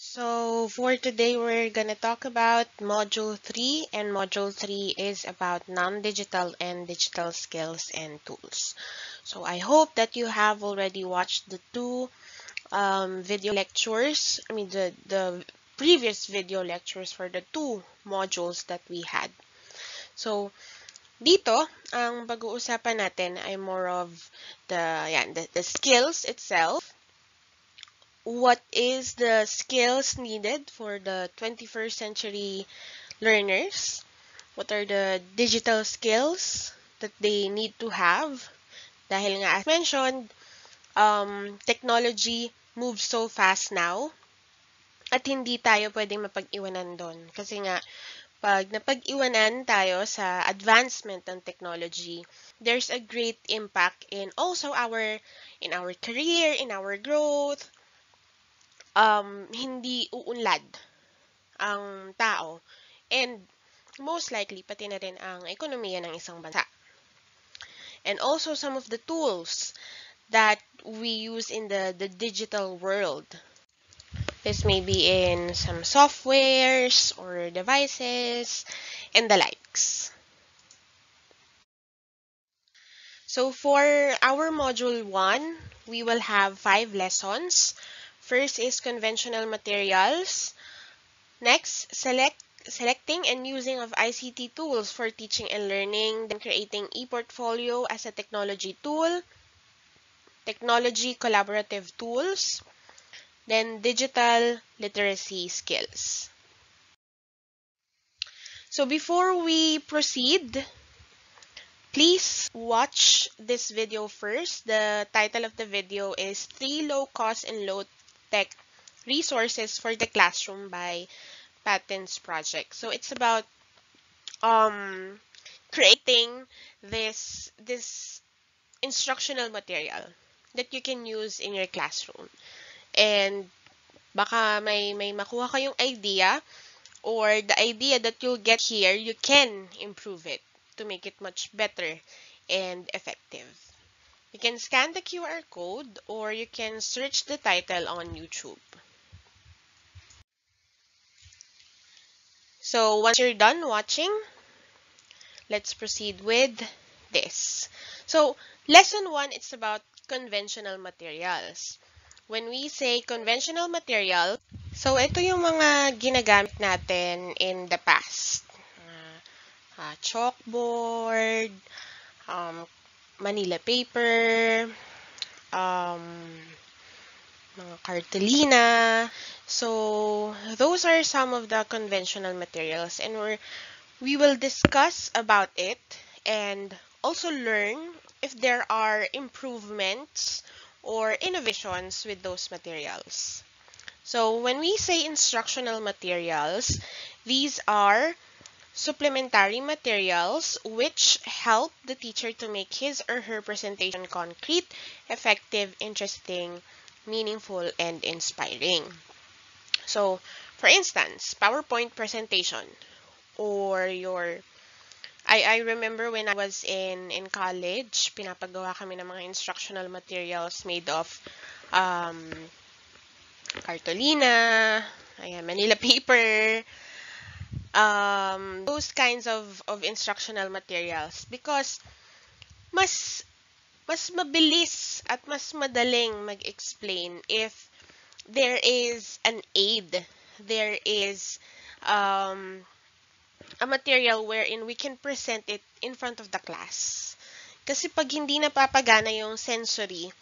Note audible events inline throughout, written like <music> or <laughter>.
So for today, we're gonna talk about Module 3 and Module 3 is about non-digital and digital skills and tools. So I hope that you have already watched the two um, video lectures, I mean the, the previous video lectures for the two modules that we had. So dito, ang pag-uusapan natin ay more of the, yan, the, the skills itself what is the skills needed for the 21st century learners? What are the digital skills that they need to have? Dahil nga, as mentioned, um, technology moves so fast now at hindi tayo pwedeng mapag-iwanan doon. Kasi nga, pag napag-iwanan tayo sa advancement ng technology, there's a great impact in also our in our career, in our growth, um, hindi uunlad ang tao. And most likely, pati na rin ang ekonomiya ng isang bansa. And also some of the tools that we use in the, the digital world. This may be in some softwares or devices and the likes. So for our module 1, we will have five lessons First is conventional materials. Next, select selecting and using of ICT tools for teaching and learning, then creating e-portfolio as a technology tool, technology collaborative tools, then digital literacy skills. So before we proceed, please watch this video first. The title of the video is Three Low Cost and Low Tech resources for the classroom by Patents Project. So it's about um, creating this this instructional material that you can use in your classroom. And baka may may makuha kayong idea or the idea that you'll get here, you can improve it to make it much better and effective. You can scan the QR code or you can search the title on YouTube. So once you're done watching, let's proceed with this. So lesson one, it's about conventional materials. When we say conventional material, so ito yung mga ginagamit natin in the past. Uh, uh, chalkboard, um, Manila paper, um, mga cartolina. So, those are some of the conventional materials and we're, we will discuss about it and also learn if there are improvements or innovations with those materials. So, when we say instructional materials, these are supplementary materials which help the teacher to make his or her presentation concrete, effective, interesting, meaningful, and inspiring. So, for instance, PowerPoint presentation or your I, I remember when I was in, in college, pinapagawa kami ng mga instructional materials made of um, cartolina, ayan, Manila paper, um, those kinds of, of instructional materials because mas mas mabilis at mas madaling mag-explain if there is an aid, there is um, a material wherein we can present it in front of the class. Kasi pag hindi napapagana yung sensory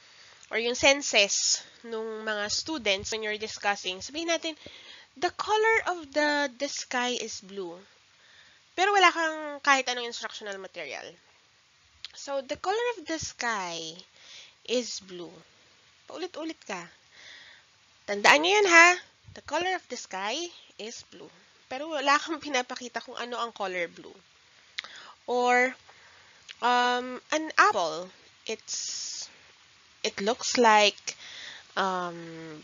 or yung senses ng mga students when you're discussing, sabihin natin, the color of the, the sky is blue. Pero wala kang kahit anong instructional material. So, the color of the sky is blue. Paulit-ulit ka. Tandaan nyo yan ha. The color of the sky is blue. Pero wala kang pinapakita kung ano ang color blue. Or, um, an apple. It's, it looks like, um,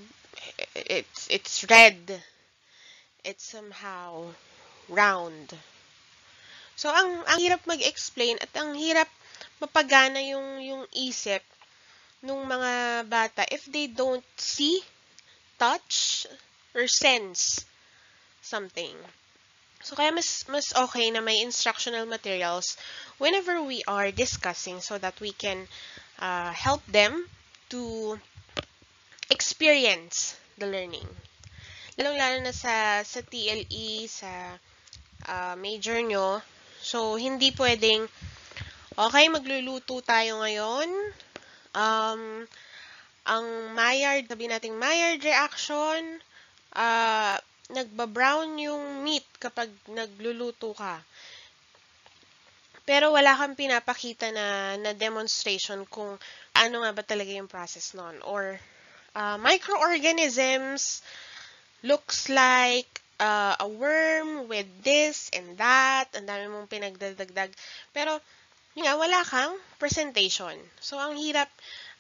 it's, it's red it's somehow round. So, ang, ang hirap mag-explain at ang hirap mapagana yung, yung isip ng mga bata if they don't see, touch or sense something. So, kaya mas, mas okay na may instructional materials whenever we are discussing so that we can uh, help them to experience the learning. Lalong-lalo na sa, sa TLE, sa uh, major nyo. So, hindi pwedeng, okay, magluluto tayo ngayon. Um, ang Maillard, sabi natin Maillard reaction, uh, nagbabrown yung meat kapag nagluluto ka. Pero wala kang pinapakita na, na demonstration kung ano nga ba talaga yung process nun. Or uh, microorganisms looks like uh, a worm with this and that. Ang dami mong pinagdadagdag. Pero, yun nga, wala kang presentation. So, ang hirap,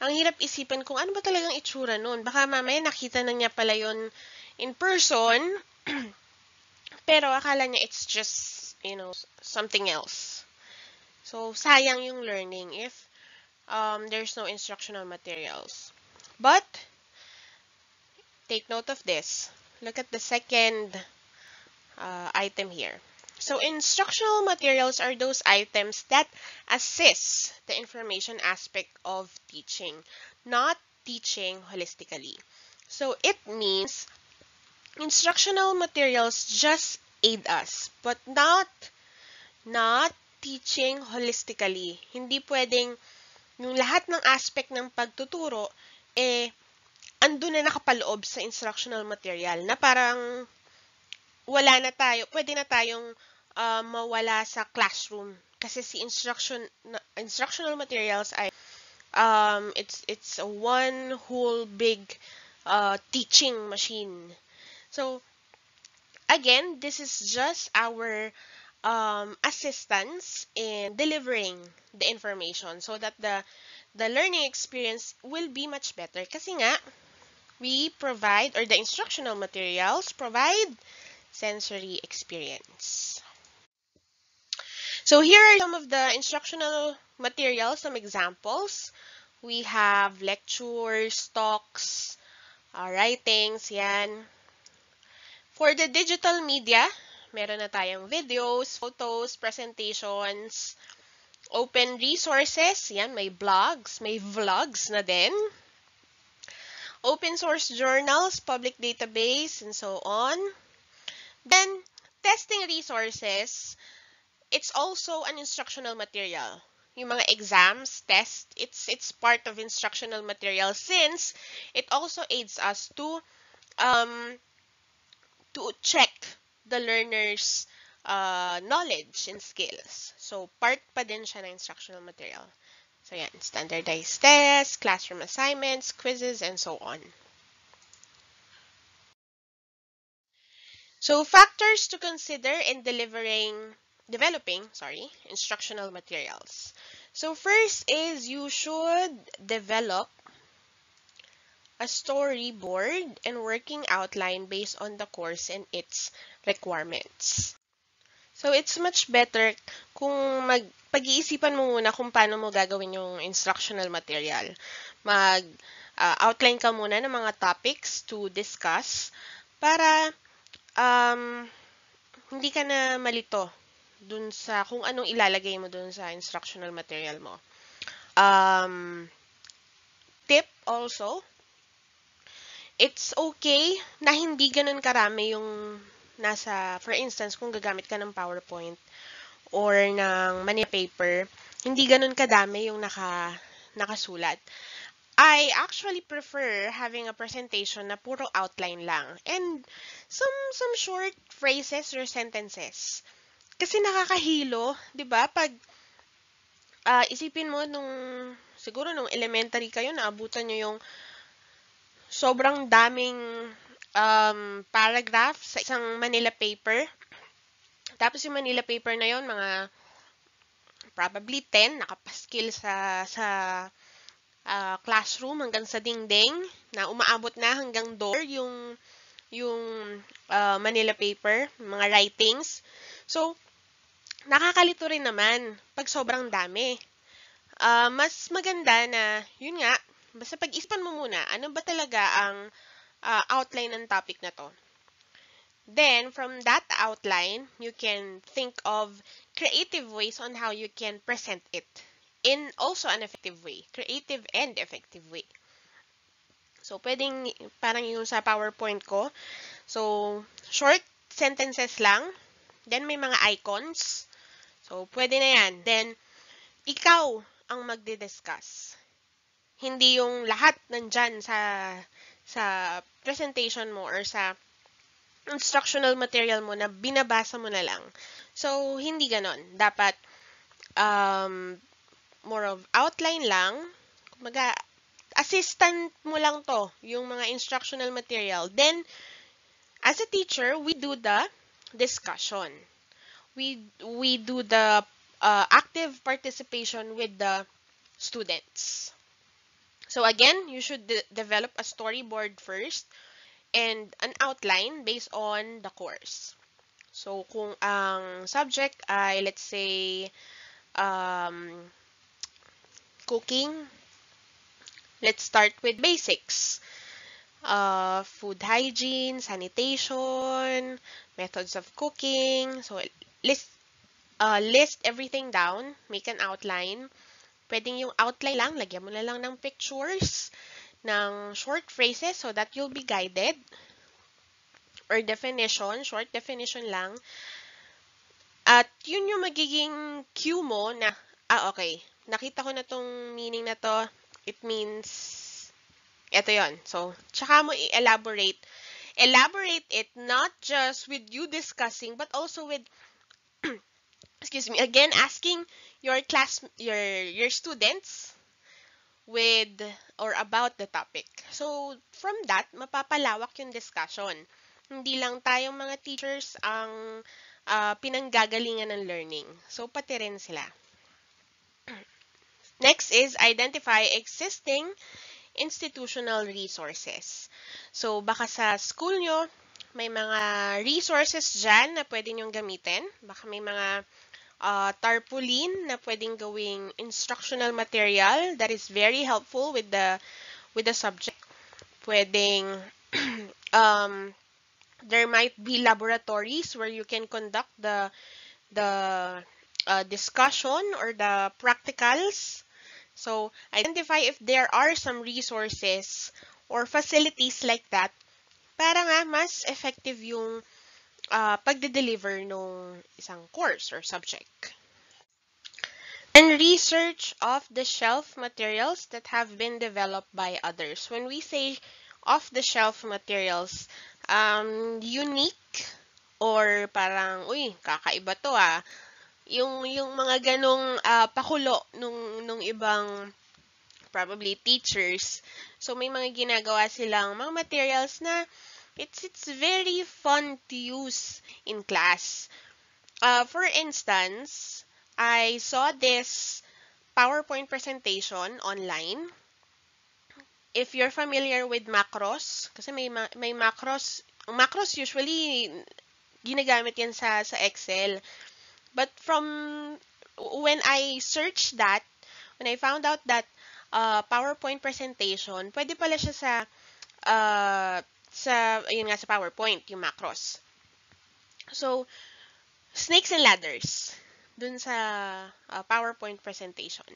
ang hirap isipin kung ano ba talagang itsura nun. Baka mamaya nakita na niya pala yon in person, <clears throat> pero akala niya it's just, you know, something else. So, sayang yung learning if um, there's no instructional materials. But, take note of this. Look at the second uh, item here. So, instructional materials are those items that assist the information aspect of teaching, not teaching holistically. So, it means instructional materials just aid us, but not not teaching holistically. Hindi pwedeng yung lahat ng aspect ng pagtuturo eh ando na nakapaloob sa instructional material na parang wala na tayo, pwede na tayong uh, mawala sa classroom kasi si instruction instructional materials ay um it's it's a one whole big uh, teaching machine So, again, this is just our um, assistance in delivering the information so that the the learning experience will be much better. Kasi nga, we provide, or the instructional materials provide sensory experience. So here are some of the instructional materials, some examples. We have lectures, talks, uh, writings, yan. For the digital media, meron na tayong videos, photos, presentations, open resources, yan, may blogs, may vlogs na din. Open source journals, public database, and so on. Then, testing resources, it's also an instructional material. Yung mga exams, test, it's, it's part of instructional material since it also aids us to um, to check the learner's uh, knowledge and skills. So, part pa din siya ng instructional material. So, yan, standardized tests, classroom assignments, quizzes, and so on. So, factors to consider in delivering, developing, sorry, instructional materials. So, first is you should develop a storyboard and working outline based on the course and its requirements. So, it's much better kung mag, pag-iisipan mo muna kung paano mo gagawin yung instructional material. Mag, uh, outline ka muna ng mga topics to discuss para um, hindi ka na malito dun sa kung anong ilalagay mo dun sa instructional material mo. Um, tip also, it's okay na hindi ganun karami yung nasa, for instance, kung gagamit ka ng PowerPoint or ng Manila paper, hindi ganun kadami yung naka, nakasulat. I actually prefer having a presentation na puro outline lang and some some short phrases or sentences. Kasi nakakahilo, 'di ba? Pag uh, isipin mo nung siguro nung elementary kayo naabutan niyo yung sobrang daming um, paragraph sa isang Manila paper. Tapos yung Manila paper na yon mga probably 10 nakapaskil sa sa uh, classroom hanggang sa dingding na umaabot na hanggang door yung yung uh, Manila paper, mga writings. So, nakakalito rin naman pag sobrang dami. Uh, mas maganda na, yun nga, Basta pag-isipan mo muna, ano ba talaga ang uh, outline ng topic na to? Then, from that outline, you can think of creative ways on how you can present it in also an effective way. Creative and effective way. So, pwedeng parang yung sa PowerPoint ko. So, short sentences lang. Then, may mga icons. So, pwede na yan. Then, ikaw ang magdi-discuss. Hindi yung lahat nandyan sa sa presentation mo or sa instructional material mo na binabasa mo na lang. So, hindi ganon. Dapat, um, more of outline lang. Kumaga, assistant mo lang to, yung mga instructional material. Then, as a teacher, we do the discussion. We, we do the uh, active participation with the students. So again, you should de develop a storyboard first and an outline based on the course. So, kung ang subject ay, let's say, um, cooking, let's start with basics. Uh, food hygiene, sanitation, methods of cooking. So, list, uh, list everything down, make an outline. Pwedeng yung outline lang, lagyan mo na lang ng pictures ng short phrases so that you'll be guided or definition, short definition lang. At yun yung magiging cue mo na, ah, okay, nakita ko na tong meaning na to, it means, eto yon So, tsaka mo i-elaborate. Elaborate it not just with you discussing, but also with, <clears throat> excuse me, again, asking your class, your, your students, with or about the topic. So, from that, mapapalawak yung discussion. Hindi lang tayong mga teachers ang uh, pinanggagalingan ng learning. So, pati rin sila. <clears throat> Next is identify existing institutional resources. So, baka sa school nyo, may mga resources dyan na pwede nyong gamitin. Baka may mga uh, tarpaulin na pwedeng gawing instructional material that is very helpful with the with the subject. Pwedeng <clears throat> um, there might be laboratories where you can conduct the the uh, discussion or the practicals. So identify if there are some resources or facilities like that para nga mas effective yung uh, pagde-deliver ng isang course or subject. And research off-the-shelf materials that have been developed by others. When we say off-the-shelf materials, um, unique or parang, uy, kakaiba to ah. Yung, yung mga ganong uh, pakulo nung, nung ibang probably teachers. So, may mga ginagawa silang mga materials na it's it's very fun to use in class. Uh, for instance, I saw this PowerPoint presentation online. If you're familiar with macros, kasi may ma may macros, macros usually ginagamit yan sa sa Excel. But from when I searched that, when I found out that uh, PowerPoint presentation, pwede pala siya sa uh, sa, ayun nga sa PowerPoint, yung macros. So, snakes and ladders dun sa uh, PowerPoint presentation.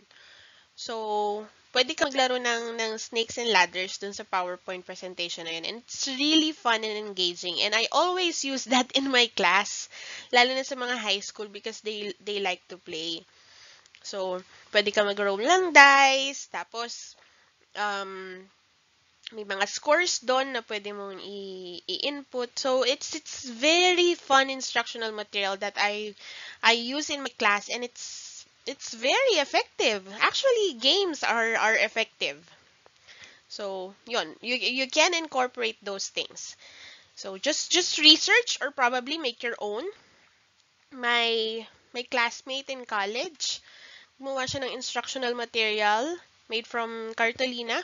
So, pwede ka maglaro ng, ng snakes and ladders dun sa PowerPoint presentation na yun. And it's really fun and engaging. And I always use that in my class. Lalo na sa mga high school because they, they like to play. So, pwede ka mag-roll ng dice. Tapos, um, may mga scores doon na pwede mong i-input. So it's it's very fun instructional material that I I use in my class and it's it's very effective. Actually, games are are effective. So, yun, you you can incorporate those things. So just just research or probably make your own. My my classmate in college, gumawa siya ng instructional material made from cartolina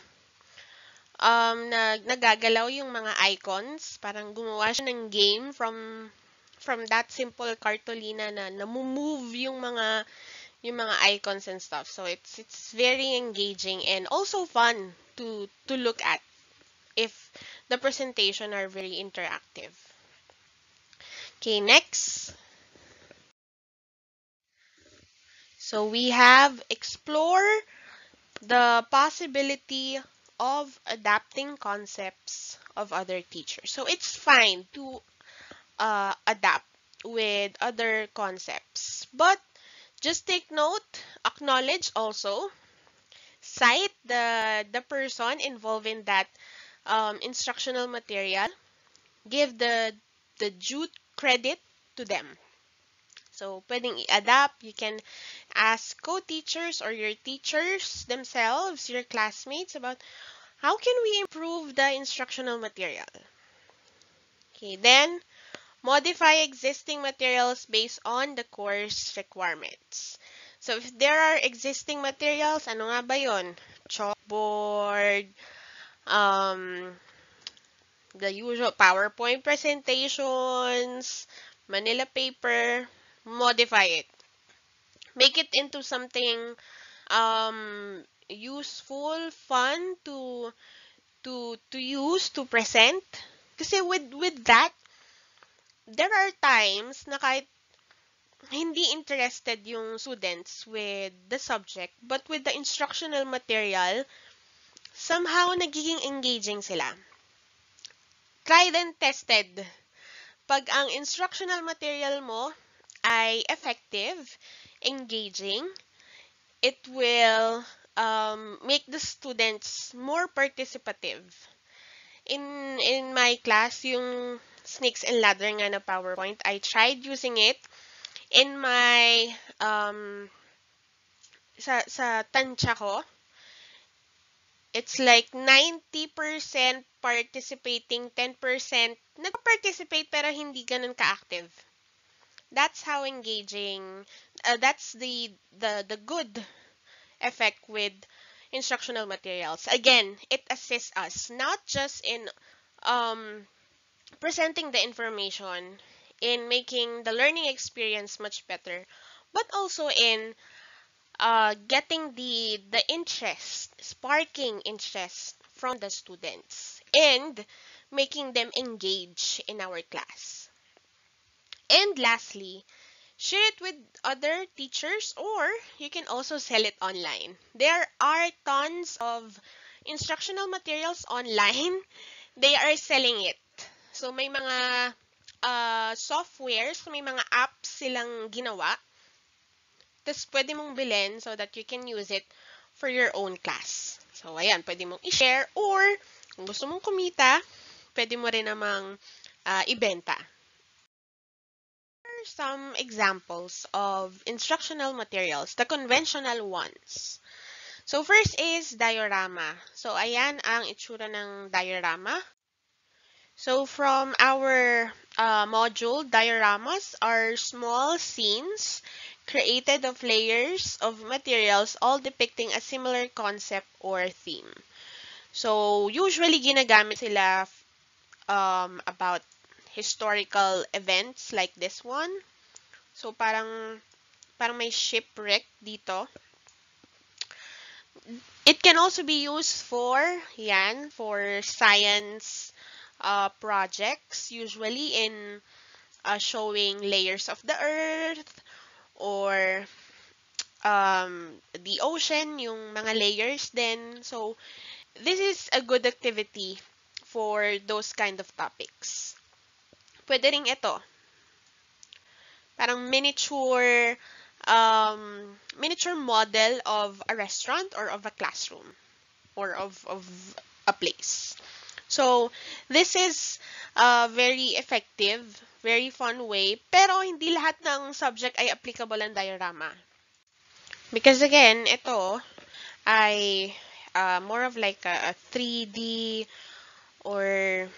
um, nag, nagagalaw yung mga icons. Parang gumawa siya ng game from from that simple cartolina na namu-move yung mga yung mga icons and stuff. So it's it's very engaging and also fun to to look at if the presentation are very interactive. Okay, next. So we have explore the possibility of adapting concepts of other teachers. So it's fine to uh, adapt with other concepts, but just take note, acknowledge also, cite the the person involved in that um, instructional material, give the the due credit to them. So, pwedeng i-adapt. You can ask co-teachers or your teachers themselves, your classmates, about how can we improve the instructional material. Okay, then, modify existing materials based on the course requirements. So, if there are existing materials, ano nga ba yun? Chalkboard, um, the usual PowerPoint presentations, Manila paper, modify it. Make it into something um, useful, fun to to to use to present. Kasi with with that, there are times na kahit hindi interested yung students with the subject, but with the instructional material, somehow nagiging engaging sila. Tried and tested. Pag ang instructional material mo ay effective, engaging, it will um, make the students more participative. In in my class, yung snakes and ladder nga na PowerPoint, I tried using it in my um, sa sa tansya ko. It's like 90% participating, 10% nag-participate pero hindi ganun ka-active that's how engaging uh, that's the the the good effect with instructional materials. Again it assists us not just in um, presenting the information in making the learning experience much better but also in uh, getting the the interest sparking interest from the students and making them engage in our class. And lastly, share it with other teachers or you can also sell it online. There are tons of instructional materials online. <laughs> They are selling it. So may mga uh, softwares, may mga apps silang ginawa. Tapos pwede mong bilhin so that you can use it for your own class. So ayan, pwede mong i-share or kung gusto mong kumita, pwede mo rin namang uh, ibenta some examples of instructional materials, the conventional ones. So, first is diorama. So, ayan ang itsura ng diorama. So, from our uh, module, dioramas are small scenes created of layers of materials all depicting a similar concept or theme. So, usually ginagamit sila um, about historical events like this one. So, parang, parang may shipwreck dito. It can also be used for, yan, for science uh, projects, usually in uh, showing layers of the earth or um, the ocean, yung mga layers then. So, this is a good activity for those kind of topics. Pwede rin ito. Parang miniature um, miniature model of a restaurant or of a classroom or of, of a place. So, this is a very effective, very fun way, pero hindi lahat ng subject ay applicable ang diorama. Because again, ito ay uh, more of like a, a 3D or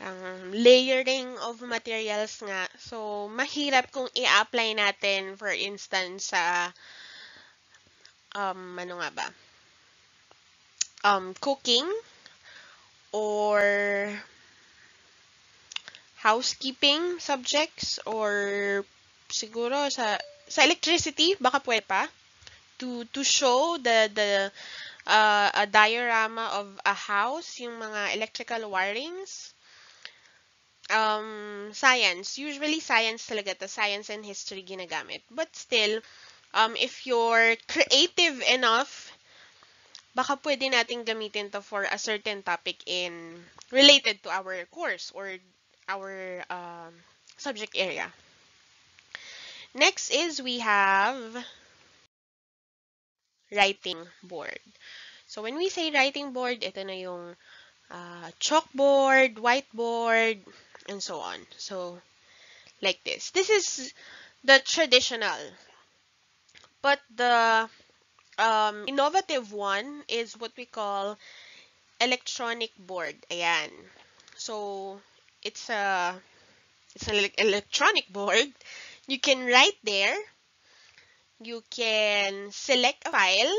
ang layering of materials nga. So, mahirap kung i-apply natin, for instance, sa, um, ano nga ba? Um, cooking or housekeeping subjects or siguro sa sa electricity baka pwede pa to to show the the uh, a diorama of a house yung mga electrical wirings um, science. Usually science talaga to, science and history ginagamit. But still, um, if you're creative enough, baka pwede natin gamitin to for a certain topic in related to our course or our um, subject area. Next is we have writing board. So when we say writing board, ito na yung uh, chalkboard, whiteboard, and so on. So like this. This is the traditional. But the um, innovative one is what we call electronic board. Ayan. So it's a it's an electronic board you can write there. You can select a file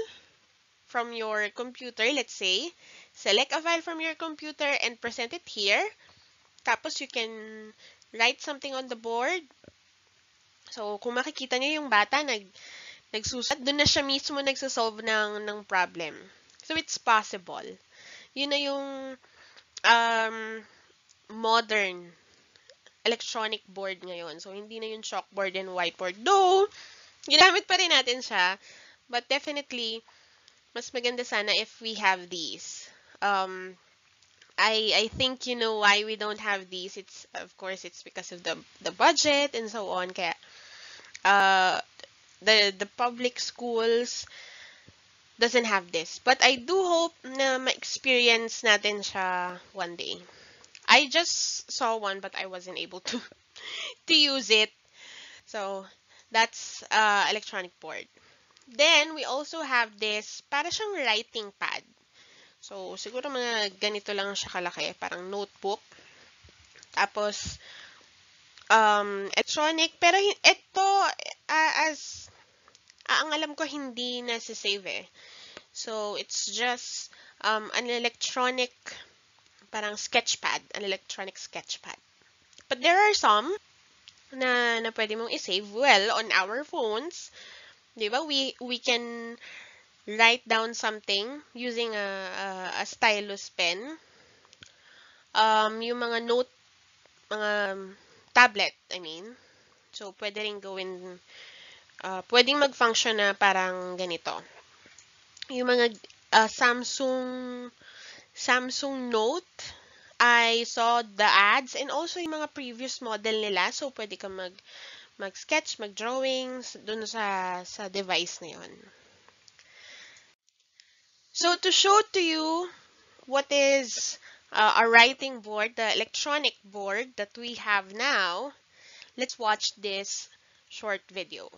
from your computer, let's say. Select a file from your computer and present it here. Tapos you can write something on the board. So, kung makikita niyo yung bata nag nagsusulat, doon na siya mismo nagsosolve ng, ng problem. So, it's possible. Yun na yung um, modern electronic board ngayon. So, hindi na yung chalkboard and whiteboard. Though, ginamit pa rin natin siya. But definitely, mas maganda sana if we have these. Um, I I think you know why we don't have these. It's of course it's because of the the budget and so on. Kaya uh, the the public schools doesn't have this. But I do hope na ma-experience natin siya one day. I just saw one, but I wasn't able to <laughs> to use it. So that's uh, electronic board. Then we also have this para siyang writing pad. So siguro mga ganito lang siya kalaki, parang notebook. Tapos um, electronic, pero ito uh, as uh, ang alam ko hindi na save eh. So it's just um, an electronic parang sketchpad, an electronic sketchpad. But there are some na, na pwede mong isave. Well, on our phones, di ba, we, we can write down something using a, a, a stylus pen. Um, yung mga note, mga tablet, I mean. So, pwede rin gawin, uh, pwedeng mag-function na parang ganito. Yung mga uh, Samsung Samsung Note, I saw the ads and also yung mga previous model nila. So, pwede ka mag, mag-sketch, mag-drawings dun sa, sa device na yun. So, to show to you what is uh, a writing board, the electronic board that we have now, let's watch this short video.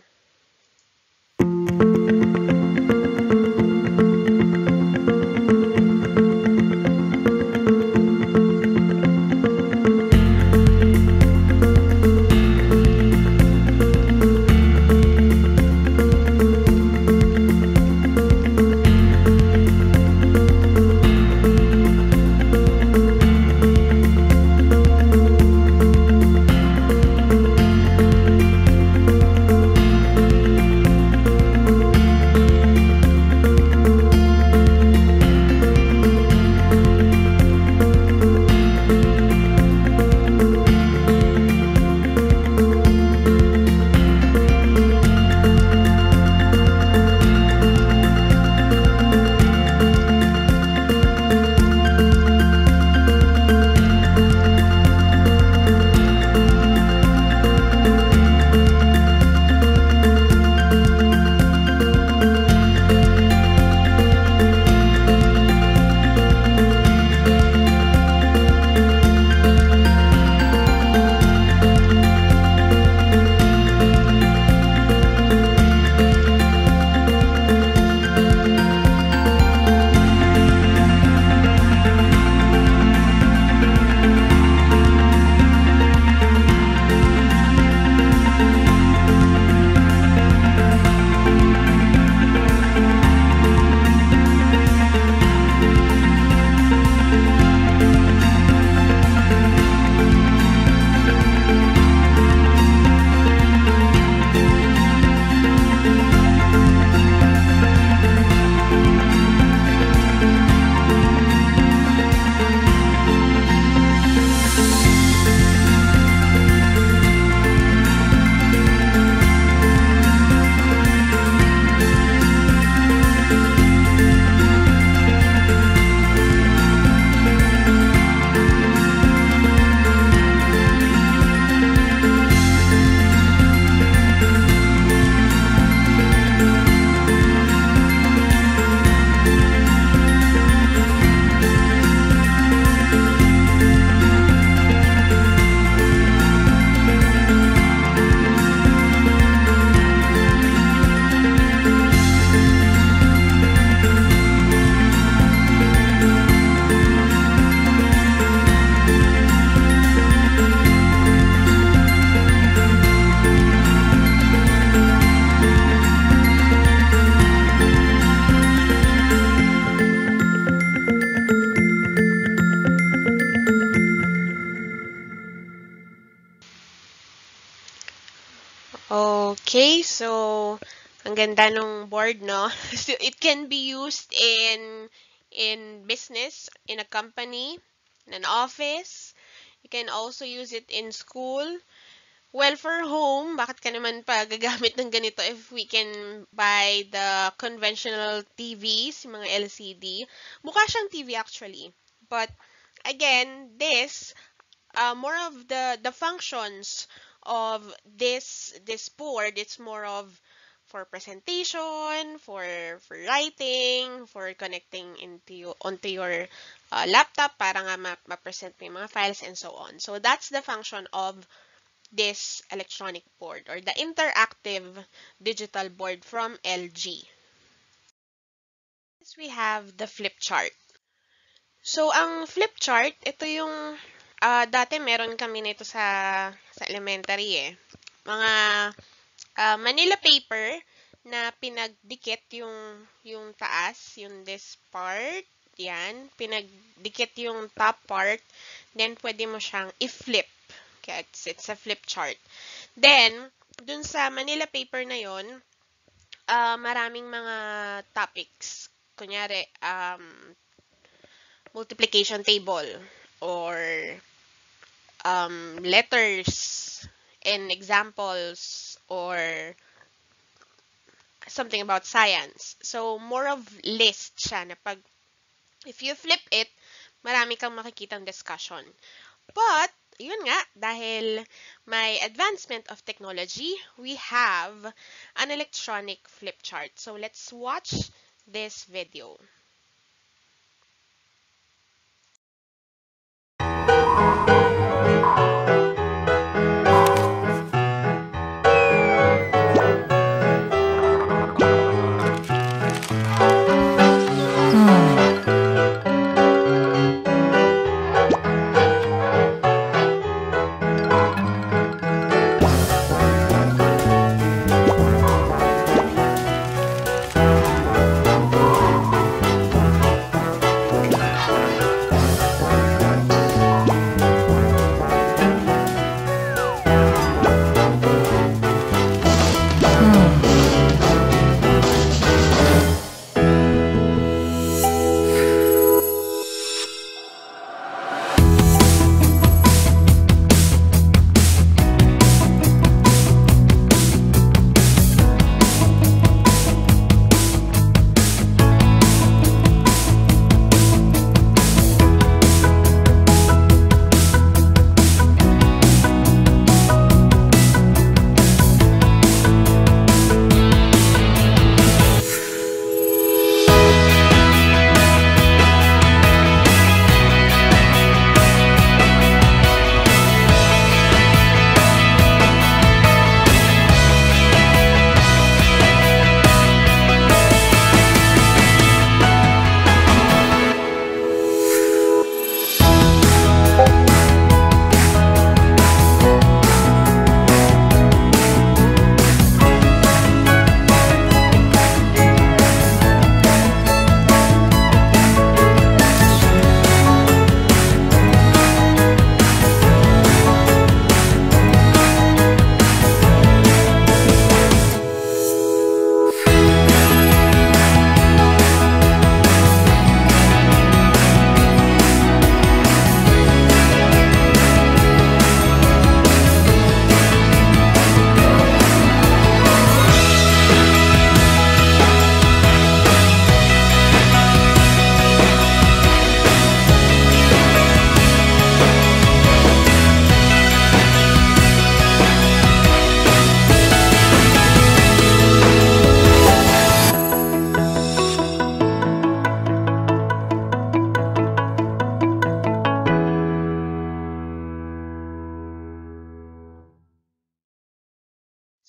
Ang ganda ng board, no? <laughs> So it can be used in in business, in a company, in an office. You can also use it in school. Well, for home, bakit ka naman pa gagamit ng ganito if we can buy the conventional TVs, mga LCD? Mukha siyang TV actually. But again, this, uh, more of the, the functions of this, this board, it's more of for presentation, for for writing, for connecting into onto your uh, laptop para nga ma-present mo yung mga files and so on. So that's the function of this electronic board or the interactive digital board from LG. Next, we have the flip chart. So, ang flip chart, ito yung, uh, dati meron kami nito sa, sa elementary eh. Mga uh, Manila paper na pinagdikit yung, yung taas, yung this part, yan, pinagdikit yung top part, then pwede mo siyang i-flip. Okay, it's, it's a flip chart. Then, dun sa Manila paper na yon uh, maraming mga topics. Kunyari, um, multiplication table or um, letters and examples or something about science. So, more of list siya na pag if you flip it, marami kang makikitang discussion. But, yun nga, dahil may advancement of technology, we have an electronic flip chart. So let's watch this video.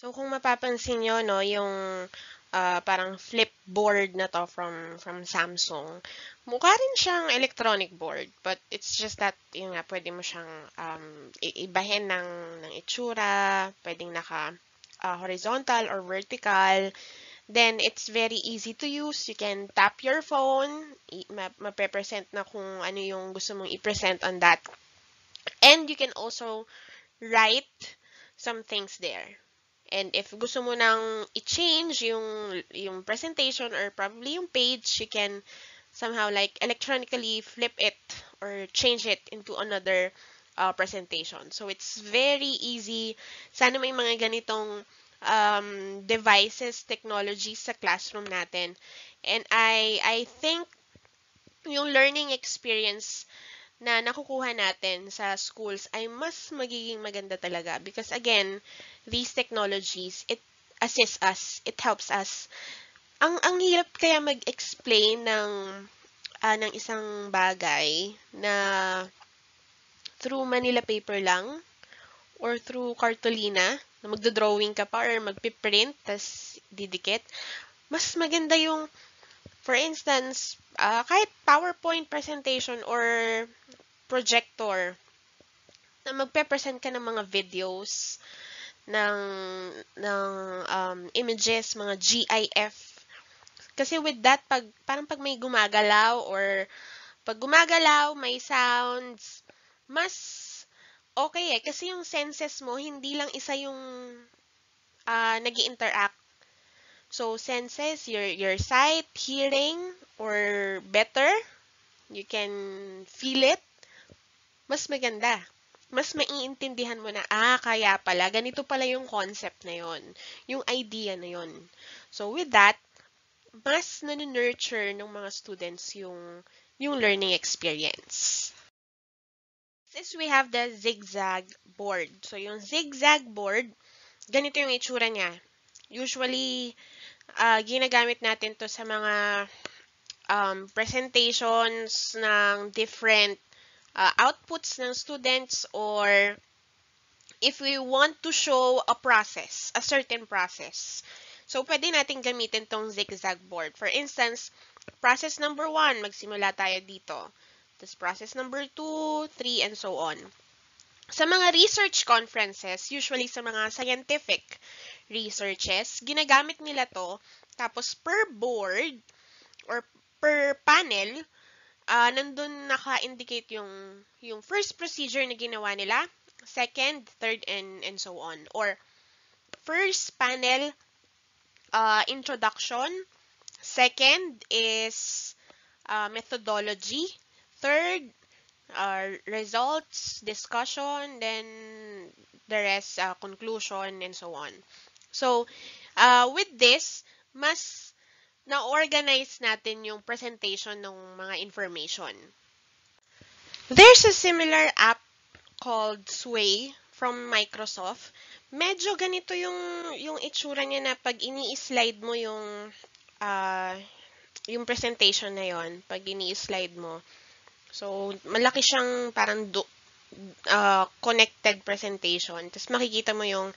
So, kung mapapansin nyo, no, yung uh, parang flip board na to from, from Samsung, mukha rin siyang electronic board, but it's just that, yun nga, pwede mo siyang um, ibahin ng, ng itsura, pwedeng naka uh, horizontal or vertical, then it's very easy to use. You can tap your phone, ma-present na kung ano yung gusto mong i-present on that. And you can also write some things there. And if gusto mo nang i-change yung, yung presentation or probably yung page, you can somehow like electronically flip it or change it into another uh, presentation. So it's very easy. Sana may mga ganitong um, devices, technologies sa classroom natin. And I, I think yung learning experience na nakukuha natin sa schools ay mas magiging maganda talaga because again, these technologies, it assists us, it helps us. Ang ang hirap kaya mag-explain ng uh, ng isang bagay na through Manila paper lang or through cartolina na magdo-drawing ka pa or magpiprint tas didikit. Mas maganda yung for instance, uh, kahit PowerPoint presentation or projector na magpe-present ka ng mga videos ng ng um, images, mga GIF. Kasi with that, pag, parang pag may gumagalaw or pag gumagalaw, may sounds, mas okay eh. Kasi yung senses mo, hindi lang isa yung uh, nag interact So, senses, your, your sight, hearing, or better, you can feel it, mas maganda. Mas maiintindihan mo na, ah, kaya pala, ganito pala yung concept na yon yung idea na yon So, with that, mas nurture ng mga students yung, yung learning experience. Since we have the zigzag board. So, yung zigzag board, ganito yung itsura niya. Usually, uh, ginagamit natin to sa mga um, presentations ng different uh, outputs ng students or if we want to show a process, a certain process. So, pwede natin gamitin tong zigzag board. For instance, process number one, magsimula tayo dito. Tapos process number 2, 3, and so on. Sa mga research conferences, usually sa mga scientific researches, ginagamit nila to. Tapos per board or per panel, uh, nandun naka-indicate yung, yung first procedure na ginawa nila, second, third, and, and so on. Or first panel, uh, introduction. Second is uh, methodology. Third, uh, results, discussion, then the rest, uh, conclusion, and so on. So, uh, with this, mas na-organize natin yung presentation ng mga information. There's a similar app called Sway from Microsoft. Medyo ganito yung yung itsura niya na pag ini-slide mo yung uh, yung presentation na yon pag ini-slide mo So, malaki siyang parang do, uh, connected presentation. Tapos makikita mo yung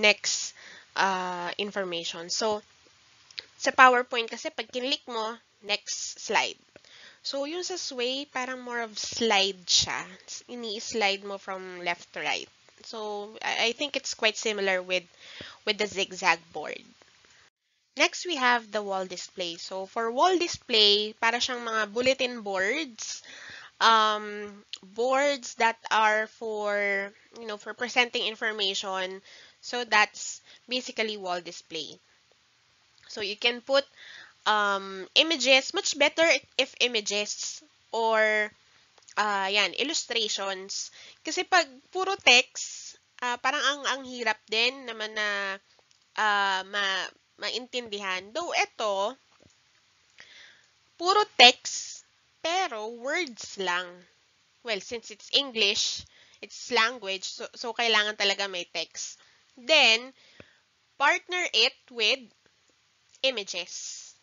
next uh, information. So, sa PowerPoint kasi pag kinlik mo, next slide. So, yung sa Sway, parang more of slide siya. Ini-slide mo from left to right. So, I think it's quite similar with, with the zigzag board. Next, we have the wall display. So, for wall display, para siyang mga bulletin boards um, boards that are for, you know, for presenting information. So that's basically wall display. So you can put um, images, much better if images or uh, yan, illustrations. Kasi pag puro text, uh, parang ang, ang hirap din naman na uh, ma, maintindihan. Though ito, puro text, pero, words lang. Well, since it's English, it's language, so, so kailangan talaga may text. Then, partner it with images.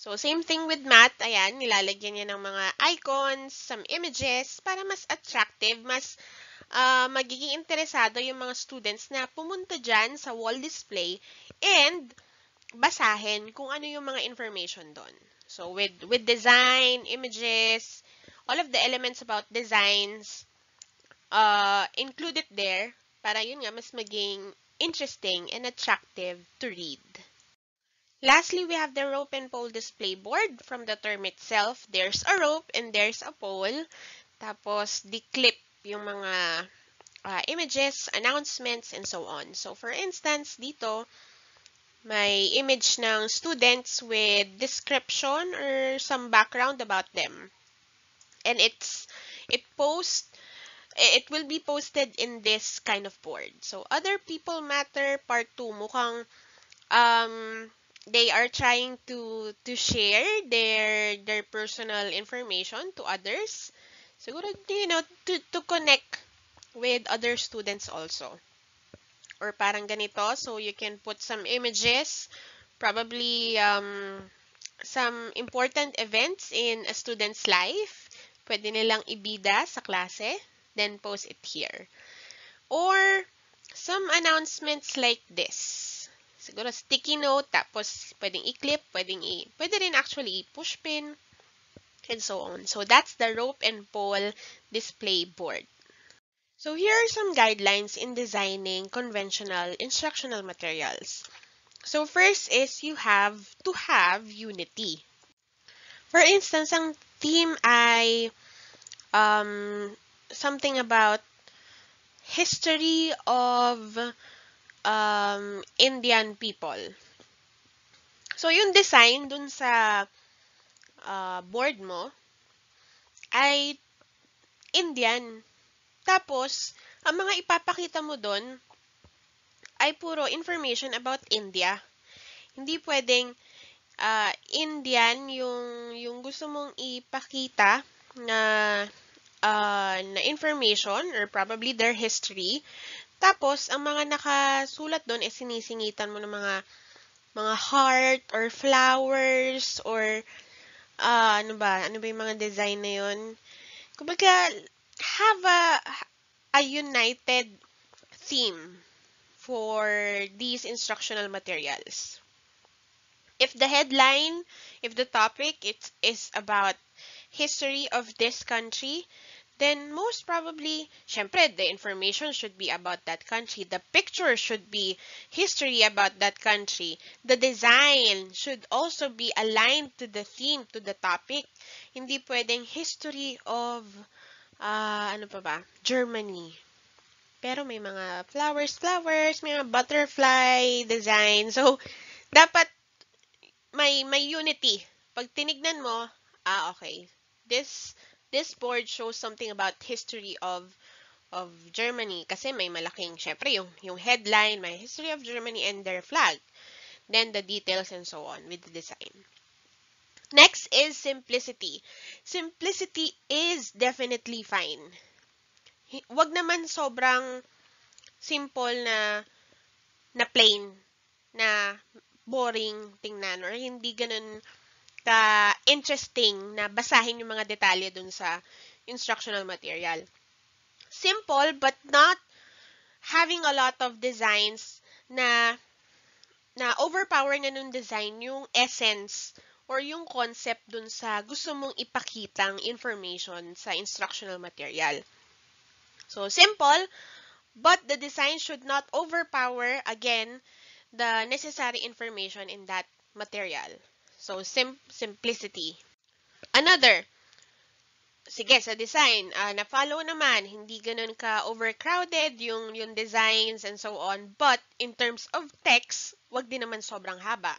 So, same thing with math. Ayan, nilalagyan niya ng mga icons, some images, para mas attractive, mas uh, magiging interesado yung mga students na pumunta dyan sa wall display and basahin kung ano yung mga information doon. So with with design, images, all of the elements about designs uh, included there para yun nga mas maging interesting and attractive to read. Lastly, we have the rope and pole display board. From the term itself, there's a rope and there's a pole. Tapos, di-clip yung mga uh, images, announcements, and so on. So, for instance, dito, may image ng students with description or some background about them. And it's, it post, it will be posted in this kind of board. So, other people matter, part 2, mukhang, um, they are trying to to share their their personal information to others. Siguro you know to to connect with other students also. Or parang ganito so you can put some images probably um, some important events in a student's life pwede nilang ibida sa klase then post it here. Or some announcements like this siguro sticky note, tapos pwedeng i-clip, pwedeng i, pwede rin actually i-push pin, and so on. So that's the rope and pole display board. So here are some guidelines in designing conventional instructional materials. So first is you have to have unity. For instance, ang theme ay um, something about history of um, Indian people. So, yung design dun sa uh, board mo ay Indian. Tapos, ang mga ipapakita mo dun ay puro information about India. Hindi pwedeng uh, Indian yung, yung gusto mong ipakita na uh, na information or probably their history tapos, ang mga nakasulat doon is sinisingitan mo ng mga mga heart or flowers or uh, ano ba? Ano ba yung mga design na yun? Kumbaga, have a, a united theme for these instructional materials. If the headline, if the topic it is about history of this country, then most probably, syempre, the information should be about that country. The picture should be history about that country. The design should also be aligned to the theme, to the topic. Hindi pwedeng history of, uh, ano pa ba, Germany. Pero may mga flowers, flowers, may mga butterfly design. So, dapat may, may unity. Pag tinignan mo, ah, okay, this this board shows something about history of of Germany. Kasi may malaking syempre yung yung headline may history of Germany and their flag. Then the details and so on with the design. Next is simplicity. Simplicity is definitely fine. Wag naman sobrang simple na na plain na boring tingnan or hindi ganun ka-interesting na basahin yung mga detalye dun sa instructional material. Simple but not having a lot of designs na na overpower na nung design yung essence or yung concept dun sa gusto mong ipakitang information sa instructional material. So, simple, but the design should not overpower, again, the necessary information in that material. So, sim simplicity. Another, sige, sa design, uh, na-follow naman, hindi ganun ka overcrowded yung, yung designs and so on. But, in terms of text, wag din naman sobrang haba.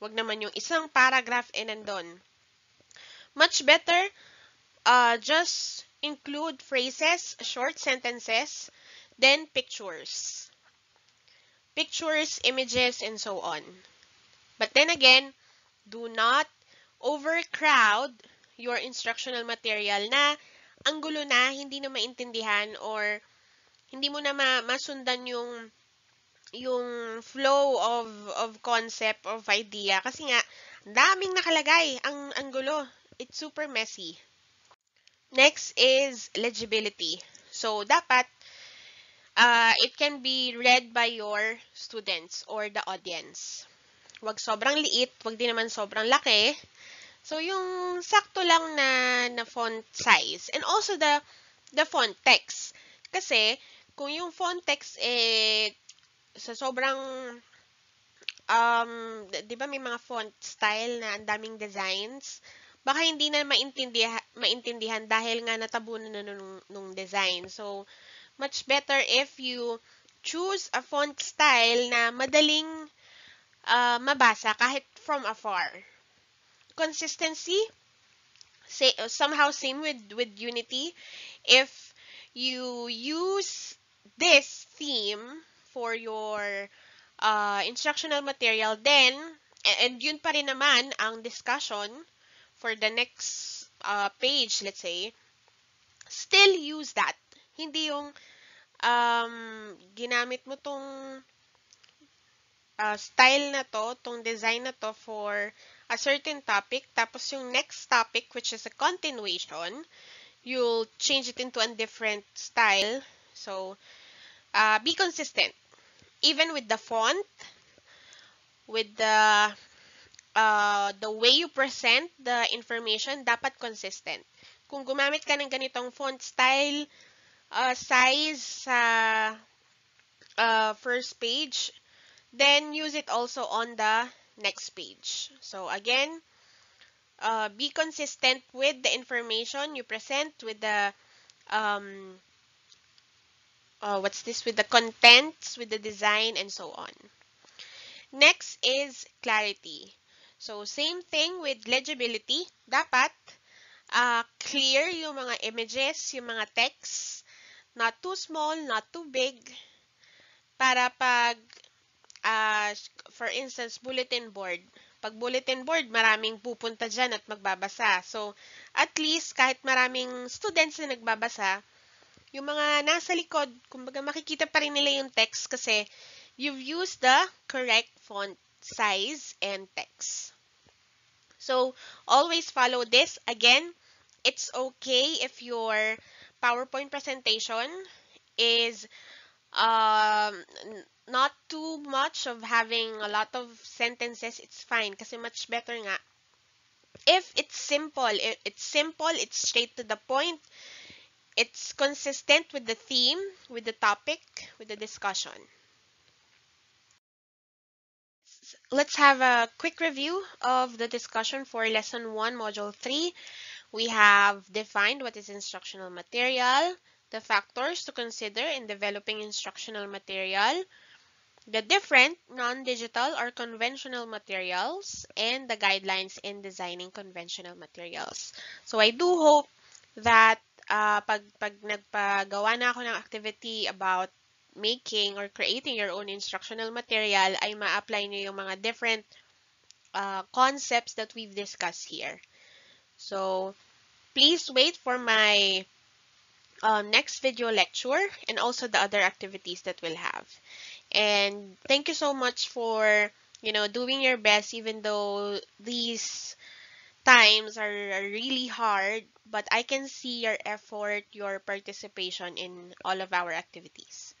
Wag naman yung isang paragraph and nandun. Much better, uh, just include phrases, short sentences, then pictures. Pictures, images, and so on. But then again, do not overcrowd your instructional material na ang gulo na, hindi na maintindihan or hindi mo na ma masundan yung yung flow of of concept of idea. Kasi nga daming nakalagay ang ang gulo. It's super messy. Next is legibility. So dapat uh, it can be read by your students or the audience Huwag sobrang liit, huwag din naman sobrang laki. So, yung sakto lang na, na font size. And also the, the font text. Kasi, kung yung font text, eh, sa sobrang, um, di ba may mga font style na ang daming designs, baka hindi na maintindihan, maintindihan dahil nga natabunan na nung, nung design. So, much better if you choose a font style na madaling uh, mabasa kahit from afar. Consistency, say, somehow same with, with Unity. If you use this theme for your uh, instructional material, then, and yun pa rin naman ang discussion for the next uh, page, let's say, still use that. Hindi yung um, ginamit mo tong uh, style na to, tong design na to for a certain topic, tapos yung next topic, which is a continuation, you'll change it into a different style. So, uh, be consistent. Even with the font, with the uh, the way you present the information, dapat consistent. Kung gumamit ka ng ganitong font style, uh, size sa uh, first page, then use it also on the next page. So again, uh, be consistent with the information you present with the um, uh, what's this with the contents with the design and so on. Next is clarity. So same thing with legibility. Dapat uh, clear yung mga images yung mga text. Not too small not too big. Para pag uh, for instance bulletin board pag bulletin board, maraming pupunta dyan at magbabasa. So, at least, kahit maraming students na nagbabasa, yung mga nasa likod, kumbaga makikita pa rin nila yung text kasi you've used the correct font size and text. So, always follow this. Again, it's okay if your PowerPoint presentation is um, not too much of having a lot of sentences, it's fine kasi much better nga. If it's simple, it's simple, it's straight to the point, it's consistent with the theme, with the topic, with the discussion. Let's have a quick review of the discussion for Lesson 1, Module 3. We have defined what is instructional material, the factors to consider in developing instructional material, the different non-digital or conventional materials, and the guidelines in designing conventional materials. So I do hope that uh, pag, pag nagpagawa na ako ng activity about making or creating your own instructional material, ay ma-apply nyo yung mga different uh, concepts that we've discussed here. So, please wait for my uh, next video lecture and also the other activities that we'll have. And thank you so much for, you know, doing your best even though these times are really hard, but I can see your effort, your participation in all of our activities.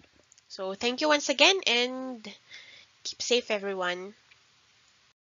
So thank you once again and keep safe everyone.